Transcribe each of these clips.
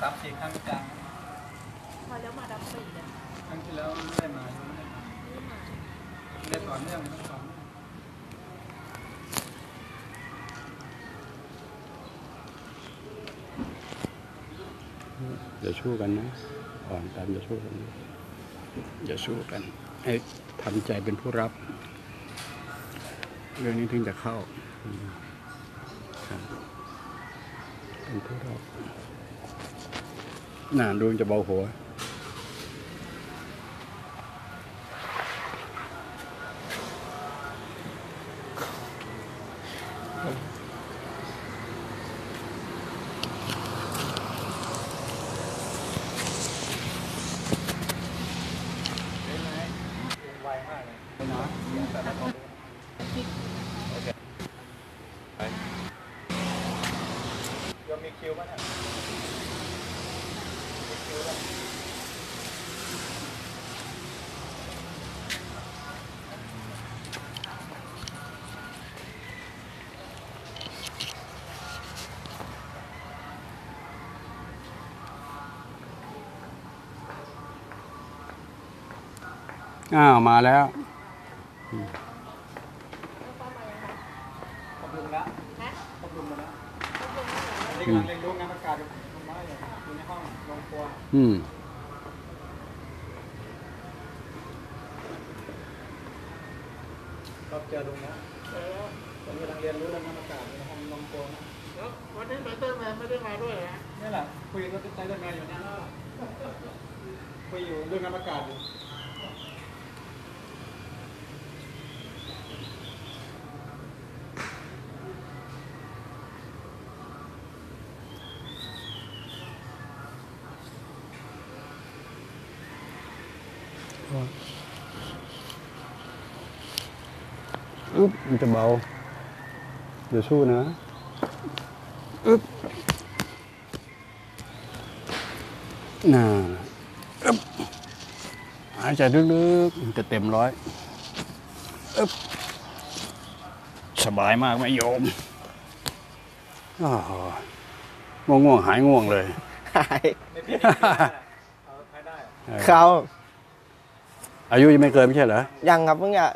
สาเสี่ครั้งจังพอแล้วมาดับไปอีกล้วครั้งที่แล้วไม่ได้มาไม่ได้มาไม่ได้ต่อเนื่องไม่องต่อเนื่องอย่าชู้กันนะ อ่อนกันอย่าชู้กันอย่าชู้กัน ให้ทำใจเป็นผู้รับ เรื่องนี้ถึงจะเข้า นผู้รับน่าดวงจะเบาหัวไวมากเลยนะเสียงแต่ละคนโอเคไป โยมมีคิวป่ะเนี่ยมีคิวป่ะอ้าวมาแล้วขอบคุณแล้วขอบคุณมาแล้ว นี่กำลังเรียนรู้งานประกาศกับต้นไม้อยู่อยู่ในห้องโรงครัวอืมก็เจอลุงนะตอนนี้กำลังเรียนรู้เรื่องงานประกาศอยู่ในห้องโรงครัวนะแล้ววันนี้ไตเติ้ลแมนไม่ได้มาด้วยนะนี่แหละคุยกับใจเรื่องงานอยู่เนี่ยคุยอยู่เรื่องงานประกาศอยู่ อึ๊บมันจะเบา เดี๋ยวสู้นะอึ๊บน่าอึ๊บหายใจลึกๆมันจะเต็มร้อยอึ๊บสบายมากไหมโยมอ้าวง่วงๆหายง่วงเลย หายไม่ผิดเอาใช้ได้เออเขา อายุยังไม่เกินไม่ใช่เหรอ ยังครับเพิ่งจะ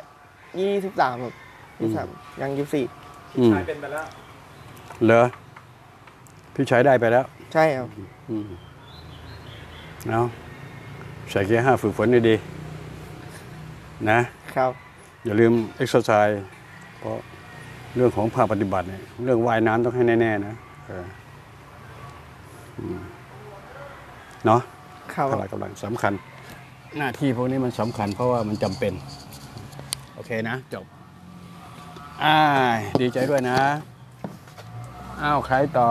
ยี่สิบสามครับยี่สามยังยี่สี่อืมใช้เป็นไปแล้ว เหรอ พี่ใช้ได้ไปแล้ว ใช่ครับอืมเอาใส่เกียร์ห้าฝึกฝนดีๆนะ ครับ อย่าลืมเอ็กซ์ไซส์เพราะเรื่องของภาคปฏิบัติเนี่ยเรื่องว่ายน้ำต้องให้แน่ ๆ นะเอออืมเนาะครับพละกำลังสำคัญ หน้าที่พวกนี้มันสำคัญเพราะว่ามันจำเป็น โอเคนะ จบอ่าดีใจด้วยนะ อ้าวใครต่อ